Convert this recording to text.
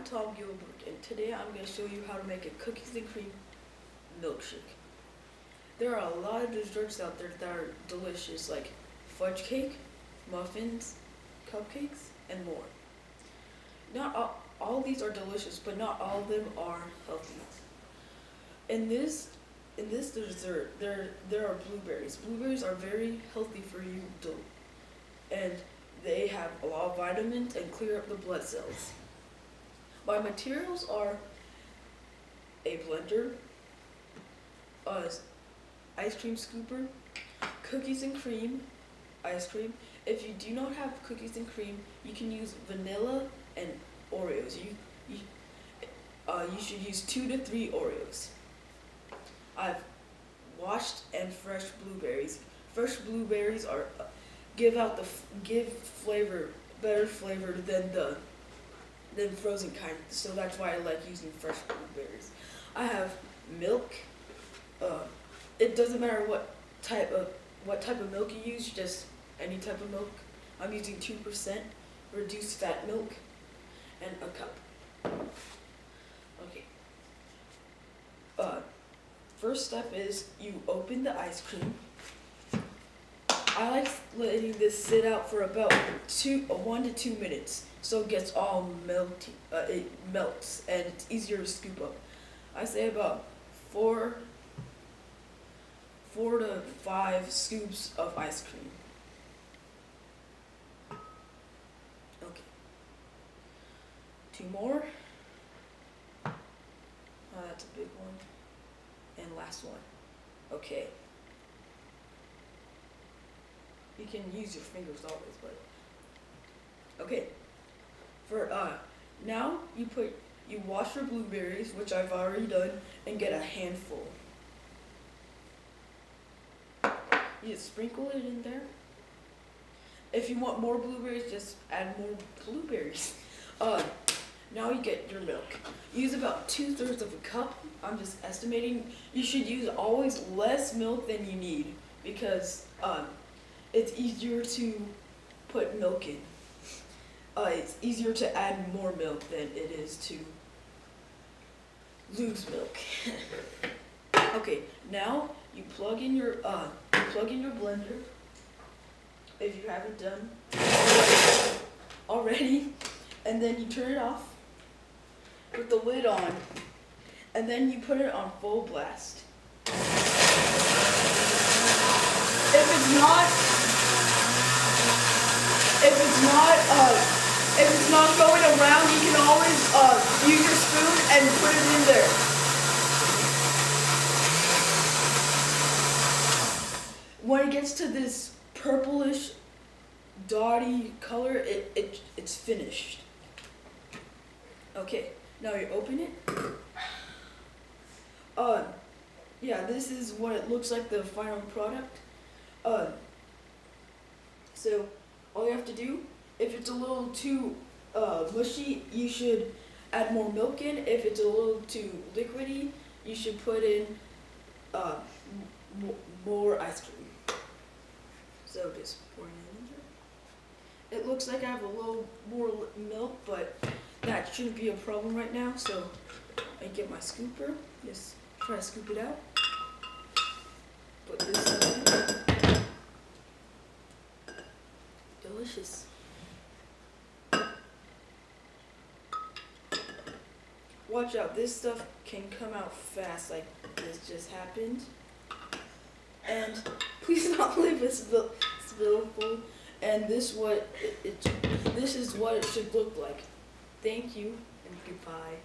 I'm Tom Gilburg, and today I'm going to show you how to make a cookies and cream milkshake. There are a lot of desserts out there that are delicious, like fudge cake, muffins, cupcakes, and more. Not all, all these are delicious, but not all of them are healthy. In this in this dessert, there there are blueberries. Blueberries are very healthy for you, and they have a lot of vitamins and clear up the blood cells. My materials are a blender, a ice cream scooper, cookies and cream, ice cream. If you do not have cookies and cream, you can use vanilla and Oreos. You, you, uh, you should use two to three Oreos. I've washed and fresh blueberries. Fresh blueberries are uh, give out the give flavor better flavor than the than frozen kind. So that's why I like using fresh blueberries. I have milk. Uh, it doesn't matter what type of what type of milk you use, just any type of milk. I'm using two percent reduced fat milk and a cup. Okay. Uh, first step is you open the ice cream. I like letting this sit out for about two, uh, one to two minutes, so it gets all melty. Uh, it melts and it's easier to scoop up. I say about four, four to five scoops of ice cream. Okay. Two more. Oh, that's a big one. And last one. Okay. You can use your fingers always, but okay. For uh, now you put you wash your blueberries, which I've already done, and get a handful. You just sprinkle it in there. If you want more blueberries, just add more blueberries. Uh, now you get your milk. Use about two thirds of a cup. I'm just estimating. You should use always less milk than you need because um, it's easier to put milk in. Uh, it's easier to add more milk than it is to lose milk. okay, now you plug in your uh, you plug in your blender. If you haven't done already, and then you turn it off with the lid on, and then you put it on full blast. If it's not it's not uh, if it's not going around, you can always uh, use your spoon and put it in there. When it gets to this purplish, dotty color, it, it it's finished. Okay, now you open it. Uh, yeah, this is what it looks like, the final product. Uh, so all you have to do, if it's a little too uh, mushy, you should add more milk in. If it's a little too liquidy, you should put in uh, more ice cream. So just pouring it in there. It looks like I have a little more milk, but that shouldn't be a problem right now. So I get my scooper, just try to scoop it out. Put this in there. Delicious. Watch out, this stuff can come out fast like this just happened. And please not leave a spill, spillful. And this what it, it, this is what it should look like. Thank you and goodbye.